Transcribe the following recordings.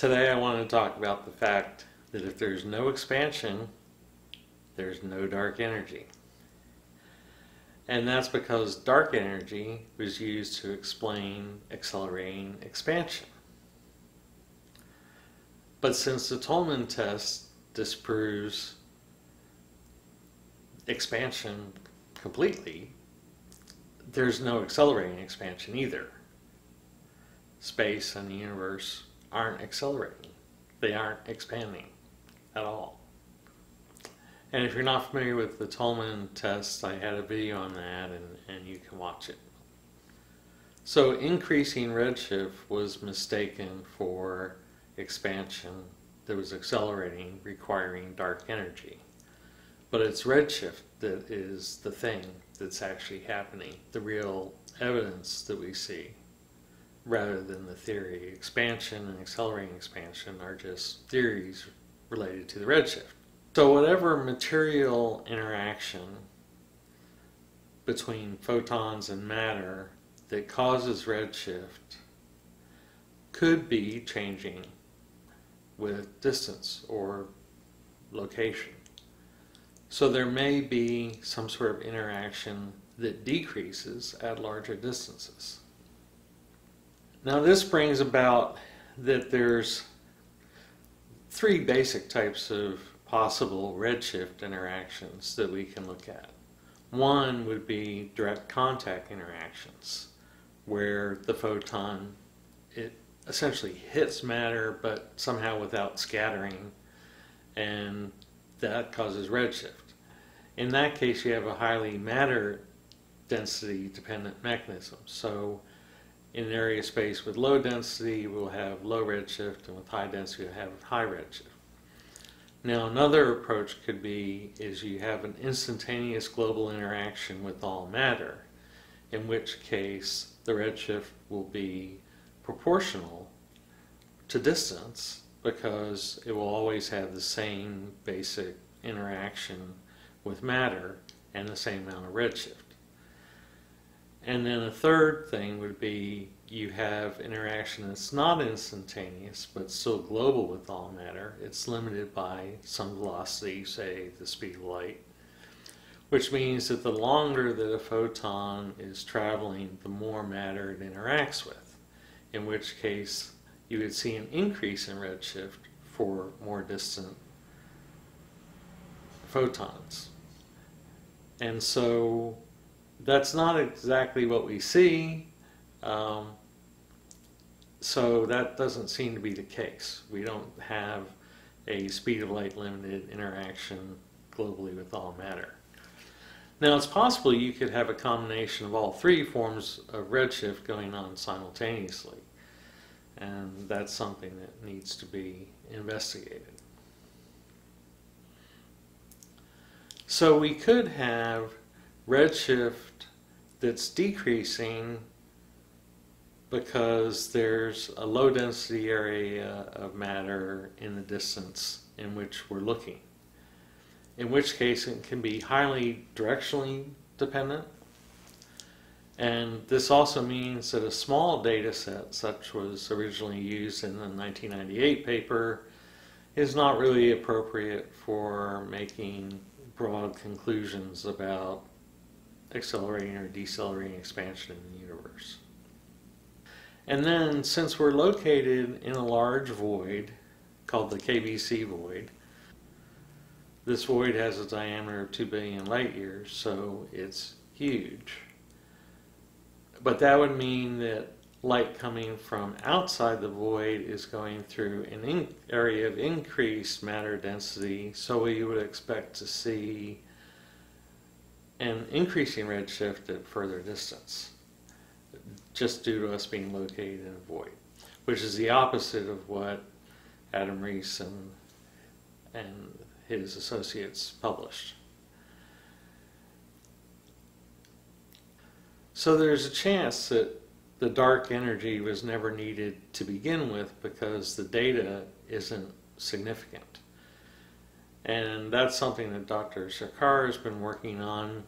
Today I want to talk about the fact that if there's no expansion, there's no dark energy. And that's because dark energy was used to explain accelerating expansion. But since the Tolman test disproves expansion completely, there's no accelerating expansion either. Space and the universe aren't accelerating. They aren't expanding at all. And if you're not familiar with the Tolman test, I had a video on that and, and you can watch it. So increasing redshift was mistaken for expansion that was accelerating, requiring dark energy. But it's redshift that is the thing that's actually happening, the real evidence that we see rather than the theory. Expansion and accelerating expansion are just theories related to the redshift. So whatever material interaction between photons and matter that causes redshift could be changing with distance or location. So there may be some sort of interaction that decreases at larger distances. Now this brings about that there's three basic types of possible redshift interactions that we can look at. One would be direct contact interactions, where the photon it essentially hits matter but somehow without scattering and that causes redshift. In that case you have a highly matter density dependent mechanism. So in an area space with low density, we'll have low redshift, and with high density, we'll have high redshift. Now, another approach could be is you have an instantaneous global interaction with all matter, in which case the redshift will be proportional to distance because it will always have the same basic interaction with matter and the same amount of redshift. And then a third thing would be you have interaction that's not instantaneous but still global with all matter. It's limited by some velocity, say the speed of light, which means that the longer that a photon is traveling, the more matter it interacts with, in which case you would see an increase in redshift for more distant photons. And so that's not exactly what we see. Um, so that doesn't seem to be the case. We don't have a speed of light limited interaction globally with all matter. Now it's possible you could have a combination of all three forms of redshift going on simultaneously. And that's something that needs to be investigated. So we could have redshift that's decreasing because there's a low density area of matter in the distance in which we're looking. In which case it can be highly directionally dependent. And this also means that a small data set, such was originally used in the 1998 paper, is not really appropriate for making broad conclusions about accelerating or decelerating expansion in the universe. And then, since we're located in a large void called the KBC void, this void has a diameter of 2 billion light years, so it's huge. But that would mean that light coming from outside the void is going through an area of increased matter density, so we would expect to see and increasing redshift at further distance, just due to us being located in a void, which is the opposite of what Adam Riess and, and his associates published. So there's a chance that the dark energy was never needed to begin with because the data isn't significant. And that's something that Dr. Sarkar has been working on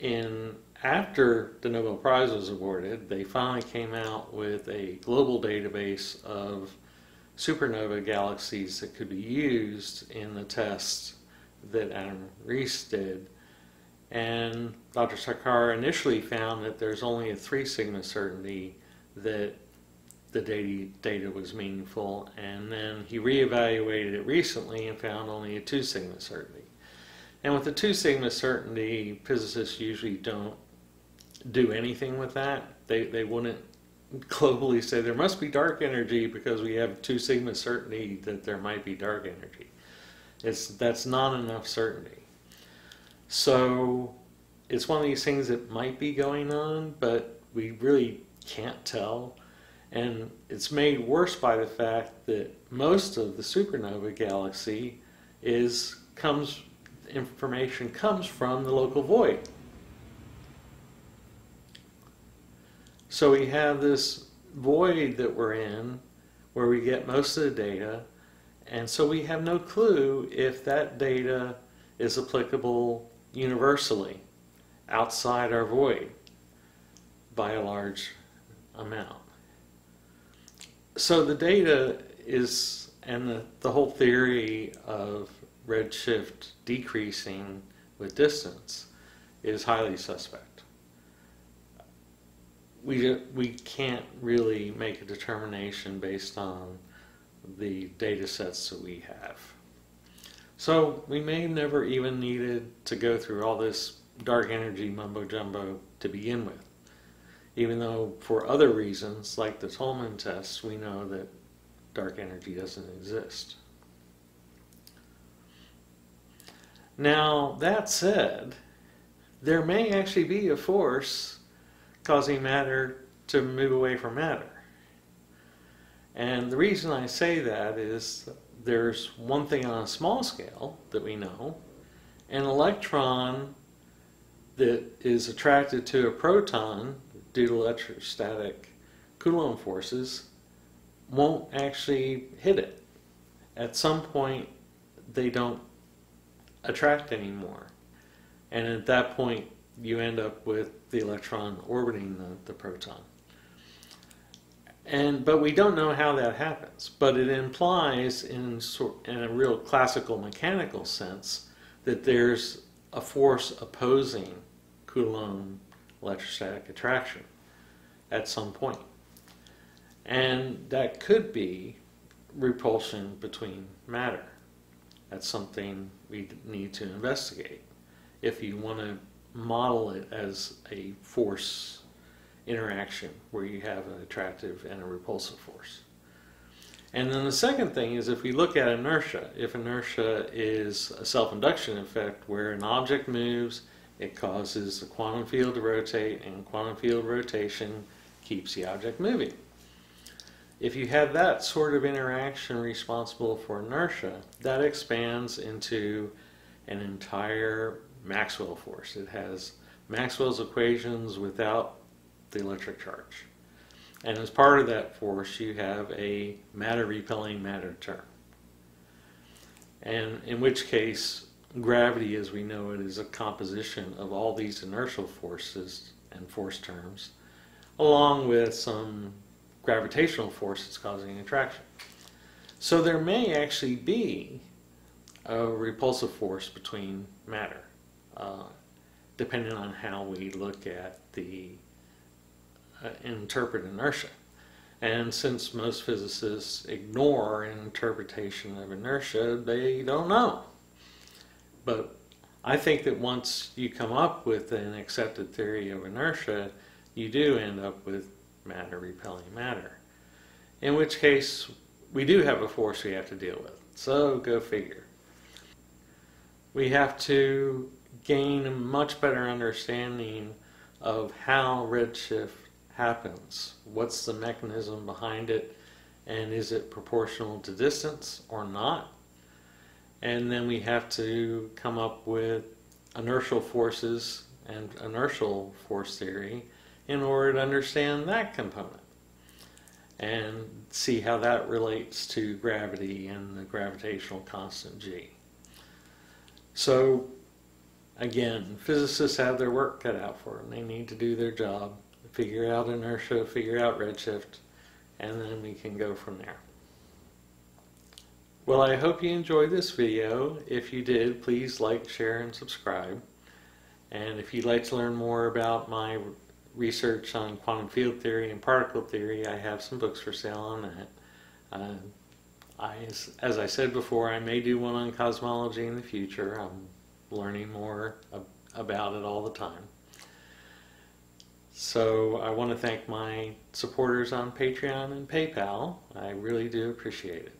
in after the Nobel Prize was awarded, they finally came out with a global database of supernova galaxies that could be used in the tests that Adam Riess did. And Dr. Sarkar initially found that there's only a 3 sigma certainty that the data, data was meaningful, and then he reevaluated it recently and found only a 2 sigma certainty. And with the 2 sigma certainty, physicists usually don't do anything with that. They, they wouldn't globally say there must be dark energy because we have 2 sigma certainty that there might be dark energy. It's, that's not enough certainty. So it's one of these things that might be going on, but we really can't tell. And it's made worse by the fact that most of the supernova galaxy is comes information comes from the local void. So we have this void that we're in where we get most of the data, and so we have no clue if that data is applicable universally outside our void by a large amount. So the data is, and the, the whole theory of redshift decreasing with distance is highly suspect. We, we can't really make a determination based on the data sets that we have. So we may never even needed to go through all this dark energy mumbo jumbo to begin with even though for other reasons, like the Tolman test, we know that dark energy doesn't exist. Now, that said, there may actually be a force causing matter to move away from matter. And the reason I say that is there's one thing on a small scale that we know an electron that is attracted to a proton due to electrostatic Coulomb forces won't actually hit it. At some point, they don't attract anymore. And at that point, you end up with the electron orbiting the, the proton. And, but we don't know how that happens. But it implies, in, sort in a real classical mechanical sense, that there's a force opposing Coulomb electrostatic attraction at some point. And that could be repulsion between matter. That's something we need to investigate if you want to model it as a force interaction where you have an attractive and a repulsive force. And then the second thing is if we look at inertia, if inertia is a self-induction effect where an object moves it causes the quantum field to rotate, and quantum field rotation keeps the object moving. If you have that sort of interaction responsible for inertia, that expands into an entire Maxwell force. It has Maxwell's equations without the electric charge. And as part of that force, you have a matter repelling matter term. And in which case, gravity as we know it is a composition of all these inertial forces and force terms, along with some gravitational force that's causing attraction. So there may actually be a repulsive force between matter, uh, depending on how we look at the uh, interpret inertia. And since most physicists ignore an interpretation of inertia, they don't know. But I think that once you come up with an accepted theory of inertia, you do end up with matter repelling matter. In which case, we do have a force we have to deal with. So go figure. We have to gain a much better understanding of how redshift happens. What's the mechanism behind it? And is it proportional to distance or not? And then we have to come up with inertial forces and inertial force theory in order to understand that component and see how that relates to gravity and the gravitational constant g. So again, physicists have their work cut out for them. They need to do their job, figure out inertia, figure out redshift, and then we can go from there. Well, I hope you enjoyed this video. If you did, please like, share, and subscribe. And if you'd like to learn more about my research on quantum field theory and particle theory, I have some books for sale on that. Uh, I, as I said before, I may do one on cosmology in the future. I'm learning more ab- about it all the time. So I want to thank my supporters on Patreon and PayPal. I really do appreciate it.